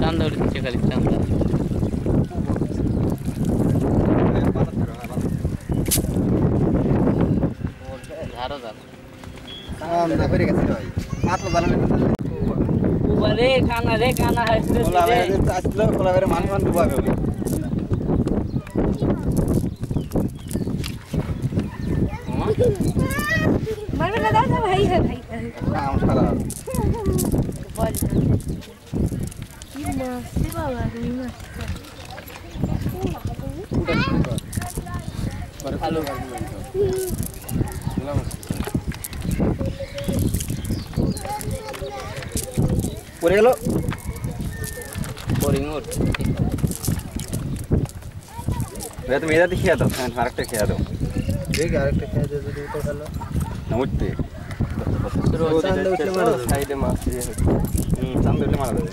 চান্দা উঠছে খালি চান্দা ধারো ধারো পাতলা বানানো అదే కాన అదే కాన అసలు కులవేరే మనకంటూ బాగా मर में लगा था भाई है भाई काम सारा बोल ये मस्ती बाबा ये मस्ती हेलो हेलो পড়ে গেল। বোরিং ওর। ভাই তুমি এটা খেয়ে দাও। হ্যাঁ আরেকটা খেয়ে দাও। দেখি আরেকটা খেয়ে দিয়ে যদি উঠে ফেলো না উঠতে। সাইডে মাছ দিয়ে হুম চান্দে উঠলে মারা যাবে।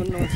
অন্য মাছ